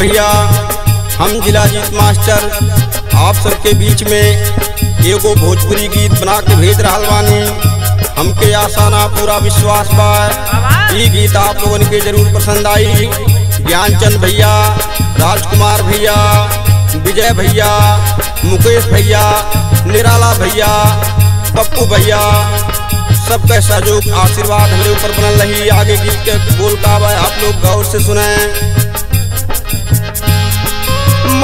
भैया, हम जिला जीत मास्टर, आप सबके बीच में एगो भोजपुरी गीत बना के भेज रहा बानी। हमके आसाना पूरा विश्वास बा। ये गीत आप लोगन के ज़रूर पसंद आई। ज्ञानचंद भैया, राजकुमार भैया, विजय भैया, मुकेश भैया, निराला भैया, पप्पू भैया, सबका सहयोग, आशीर्वाद हमारे ऊपर बनल रही। आगे गीत के बोल का आप लोग गौर से सुने।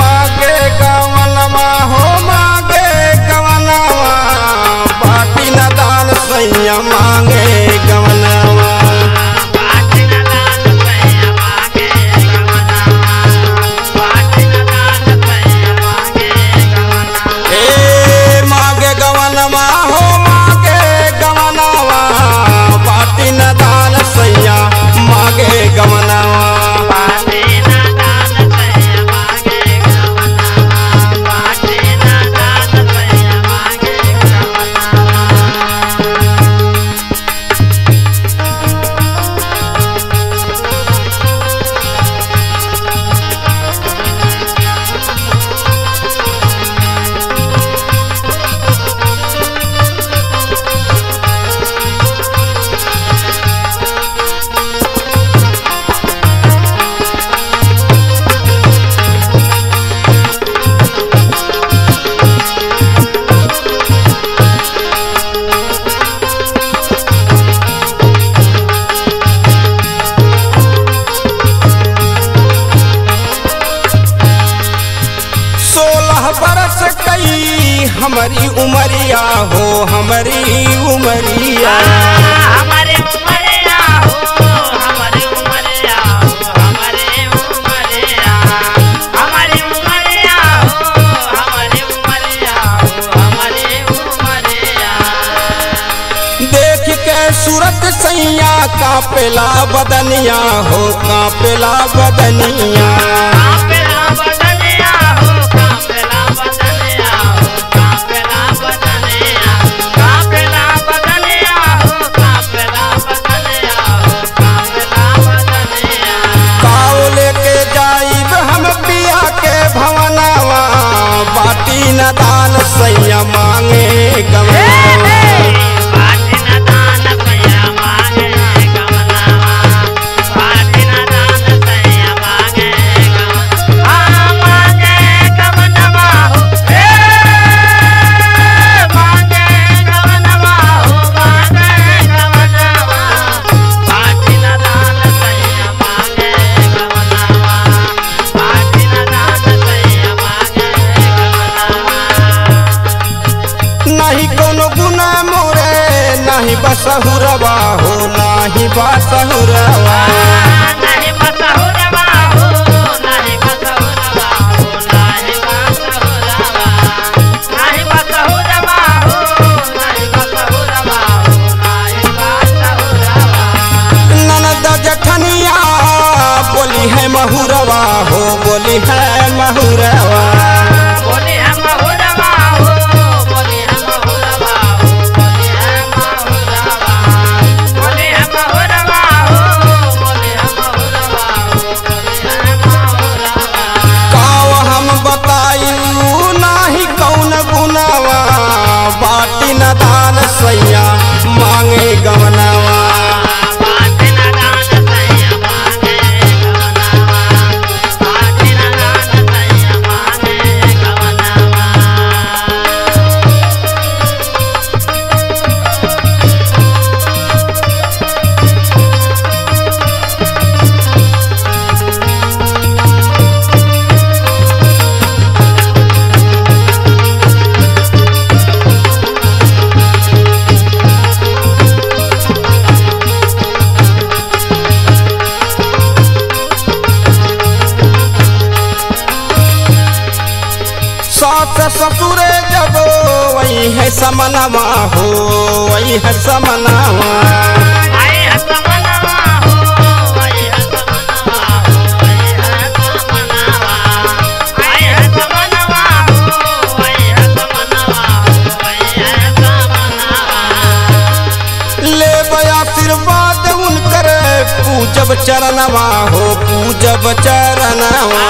मागे कवनवा हो मागे कवनवा बाटी न दान सैया मांगे कवनवा देख के सूरत सैया कापेला बदनिया हो का पेला बदनिया सैया मांगे गवनावा हो नहीं बसहुरवा। जठनिया बोली है महुरवा हो बोली है महुरवा। सास ससुरे जब वही है समनवा हो वही है समनवा। ले आशीर्वाद उनकर पूजब चरणवा हो पूजब चरणवा